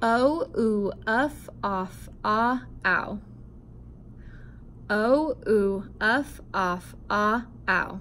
O, oo, uff, off, ah, ow. O, oo, uff, off, ah, ow.